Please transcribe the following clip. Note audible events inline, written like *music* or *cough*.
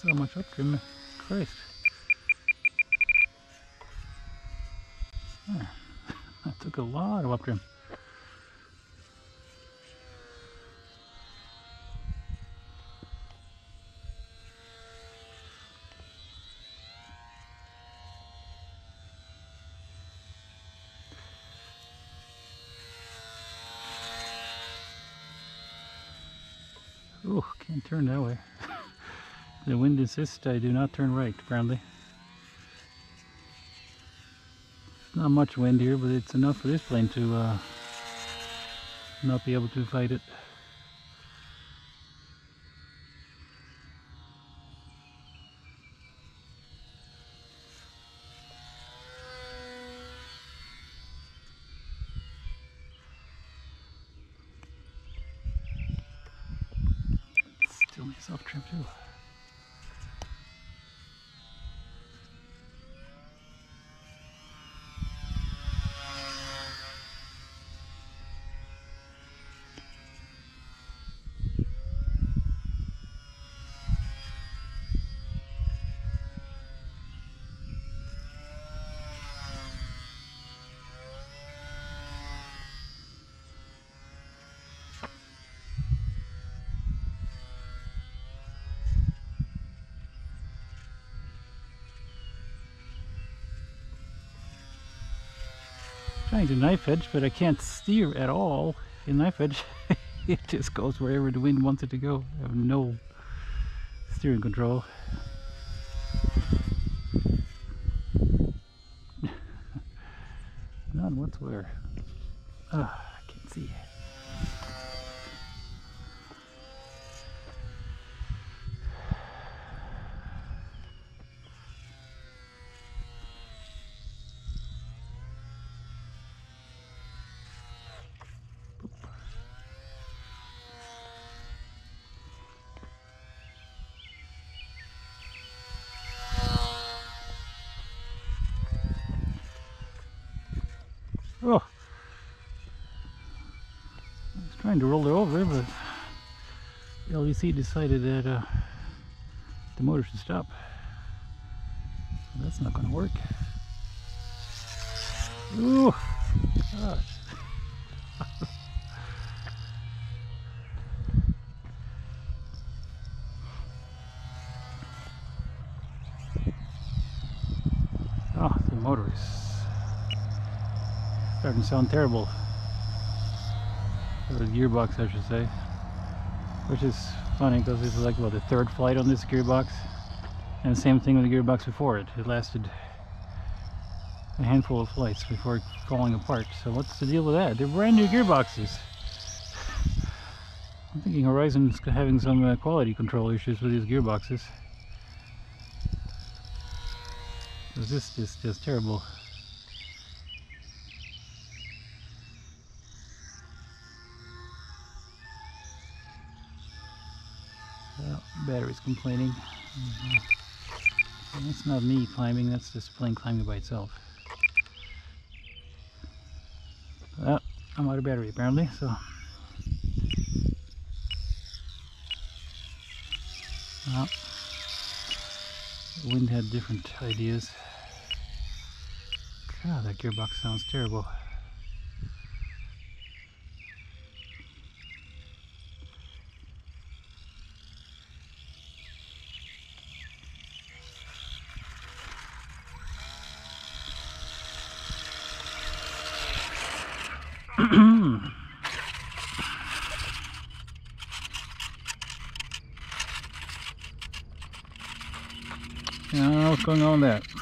so much up trim. Christ. There. *laughs* That took a lot of up trim. Oh, can't turn that way. *laughs* the wind insists I do not turn right, apparently. Not much wind here, but it's enough for this plane to uh, not be able to fight it. Still needs off trim too. Trying to knife edge, but I can't steer at all in knife edge. *laughs* it just goes wherever the wind wants it to go. I have no steering control. *laughs* None whatsoever. Ah, I can't see. Oh. I was trying to roll it over, but the LVC decided that uh, the motor should stop. So that's not going to work. Ooh, gosh. oh, *laughs* the motor is starting to sound terrible. Or the gearbox, I should say. Which is funny because this is like what the third flight on this gearbox, and the same thing with the gearbox before it. It lasted a handful of flights before falling apart. So what's the deal with that? They're brand new gearboxes. I'm thinking Horizon's having some uh, quality control issues with these gearboxes this is just terrible. Well, battery's complaining. Mhm. And That's not me climbing, that's just plane climbing by itself. Well, I'm out of battery apparently, so. Well, the wind had different ideas. God, that gearbox sounds terrible. I don't know what's going on with that.